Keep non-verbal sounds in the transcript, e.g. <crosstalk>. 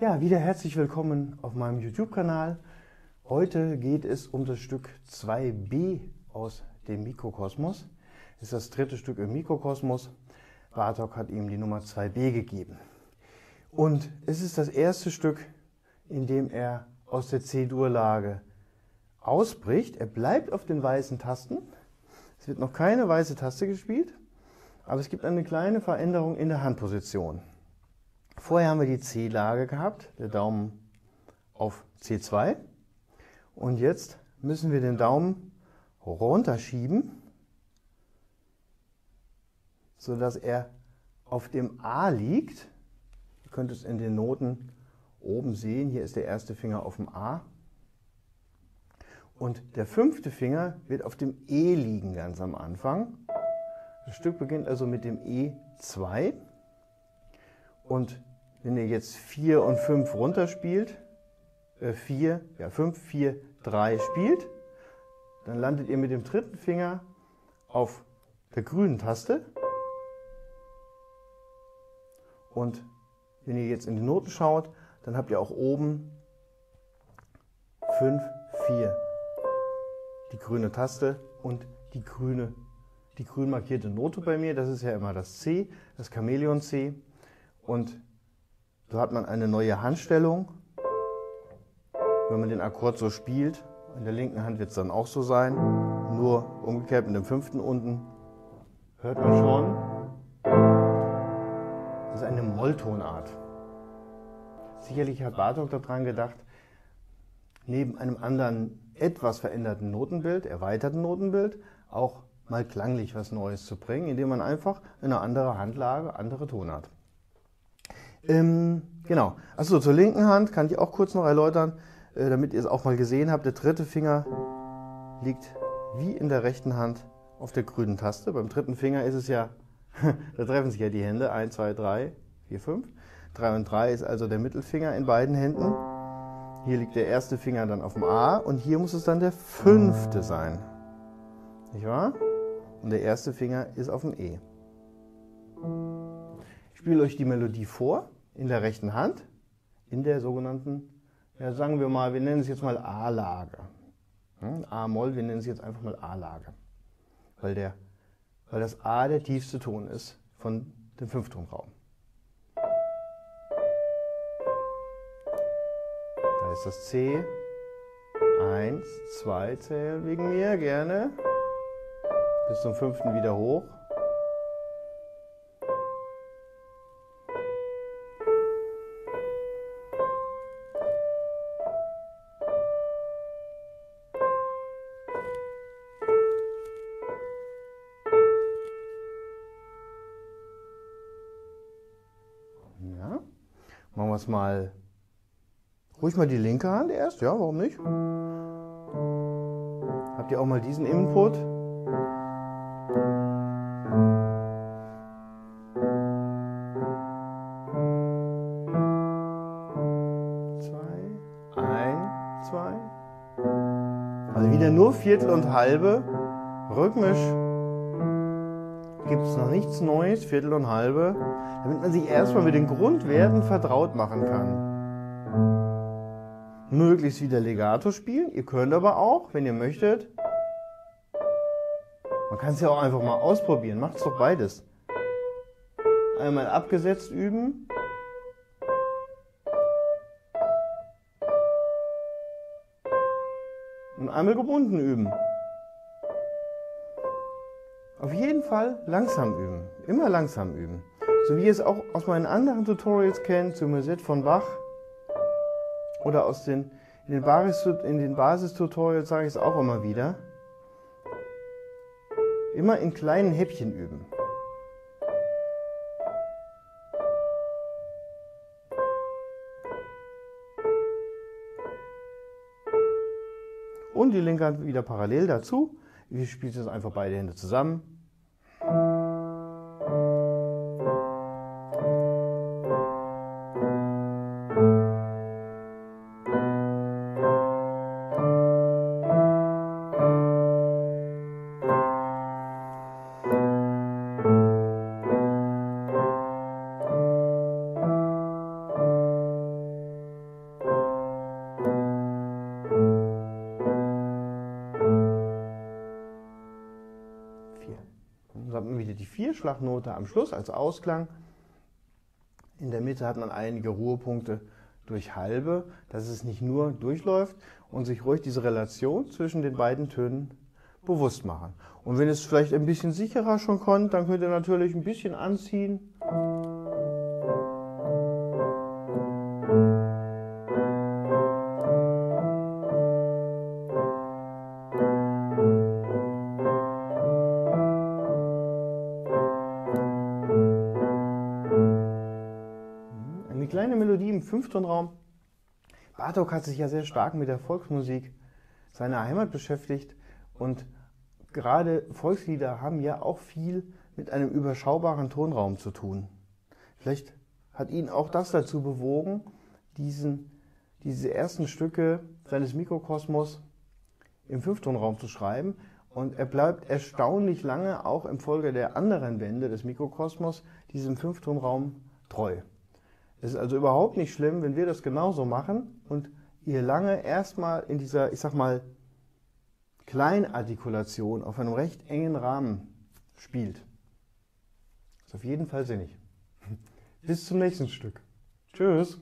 Ja, wieder herzlich willkommen auf meinem YouTube-Kanal. Heute geht es um das Stück 2b aus dem Mikrokosmos. Das ist das dritte Stück im Mikrokosmos. Bartok hat ihm die Nummer 2b gegeben. Und es ist das erste Stück, in dem er aus der C-Dur-Lage ausbricht. Er bleibt auf den weißen Tasten. Es wird noch keine weiße Taste gespielt, aber es gibt eine kleine Veränderung in der Handposition. Vorher haben wir die C-Lage gehabt, der Daumen auf C2. Und jetzt müssen wir den Daumen runterschieben, sodass er auf dem A liegt. Ihr könnt es in den Noten oben sehen. Hier ist der erste Finger auf dem A. Und der fünfte Finger wird auf dem E liegen ganz am Anfang. Das Stück beginnt also mit dem E2. Und wenn ihr jetzt 4 und 5 runterspielt, äh 4, ja 5, 4, 3 spielt, dann landet ihr mit dem dritten Finger auf der grünen Taste. Und wenn ihr jetzt in die Noten schaut, dann habt ihr auch oben 5, 4, die grüne Taste und die grüne, die grün markierte Note bei mir. Das ist ja immer das C, das Chamäleon C. Und so hat man eine neue Handstellung. Wenn man den Akkord so spielt, in der linken Hand wird es dann auch so sein, nur umgekehrt mit dem fünften unten, hört man schon, das ist eine Molltonart. Sicherlich hat Bartok daran gedacht, neben einem anderen etwas veränderten Notenbild, erweiterten Notenbild, auch mal klanglich was Neues zu bringen, indem man einfach eine andere Handlage, andere Tonart. Ähm, genau. Achso, zur linken Hand kann ich auch kurz noch erläutern, äh, damit ihr es auch mal gesehen habt. Der dritte Finger liegt wie in der rechten Hand auf der grünen Taste. Beim dritten Finger ist es ja, <laughs> da treffen sich ja die Hände. 1, 2, 3, 4, 5. 3 und 3 ist also der Mittelfinger in beiden Händen. Hier liegt der erste Finger dann auf dem A und hier muss es dann der fünfte sein. Nicht wahr? Und der erste Finger ist auf dem E. Ich spiele euch die Melodie vor in der rechten Hand, in der sogenannten, ja, sagen wir mal, wir nennen es jetzt mal A-Lage. Hm? A-Moll, wir nennen es jetzt einfach mal A-Lage. Weil, der, weil das A der tiefste Ton ist von dem Fünftonraum. Da ist das C. Eins, zwei zählen wegen mir, gerne. Bis zum fünften wieder hoch. Machen wir es mal. Ruhig mal die linke Hand erst, ja, warum nicht? Habt ihr auch mal diesen Input? Zwei, ein, zwei. Also wieder nur Viertel und halbe. Rhythmisch gibt es noch nichts Neues, Viertel und halbe damit man sich erstmal mit den Grundwerten vertraut machen kann. Möglichst wieder Legato spielen. Ihr könnt aber auch, wenn ihr möchtet, man kann es ja auch einfach mal ausprobieren. Macht es doch beides. Einmal abgesetzt üben. Und einmal gebunden üben. Auf jeden Fall langsam üben. Immer langsam üben. So wie ihr es auch aus meinen anderen Tutorials kennt, zur Musette von Bach oder aus den, in den, Basis, Basistutorials sage ich es auch immer wieder. Immer in kleinen Häppchen üben. Und die linke Hand wieder parallel dazu. Ihr spielt jetzt einfach beide Hände zusammen. Steht die Vierschlagnote am Schluss als Ausklang. In der Mitte hat man einige Ruhepunkte durch halbe, dass es nicht nur durchläuft und sich ruhig diese Relation zwischen den beiden Tönen bewusst machen. Und wenn es vielleicht ein bisschen sicherer schon kommt, dann könnt ihr natürlich ein bisschen anziehen. 7, 5 Bartok hat sich ja sehr stark mit der Volksmusik seiner Heimat beschäftigt und gerade Volkslieder haben ja auch viel mit einem überschaubaren Tonraum zu tun. Vielleicht hat ihn auch das dazu bewogen, diesen, diese ersten Stücke seines Mikrokosmos im Fünftonraum zu schreiben. Und er bleibt erstaunlich lange auch im Folge der anderen Wände des Mikrokosmos diesem Fünftonraum treu. Es ist also überhaupt nicht schlimm, wenn wir das genauso machen und ihr lange erstmal in dieser, ich sag mal, Kleinartikulation auf einem recht engen Rahmen spielt. Ist auf jeden Fall sinnig. <laughs> Bis zum nächsten Stück. Tschüss.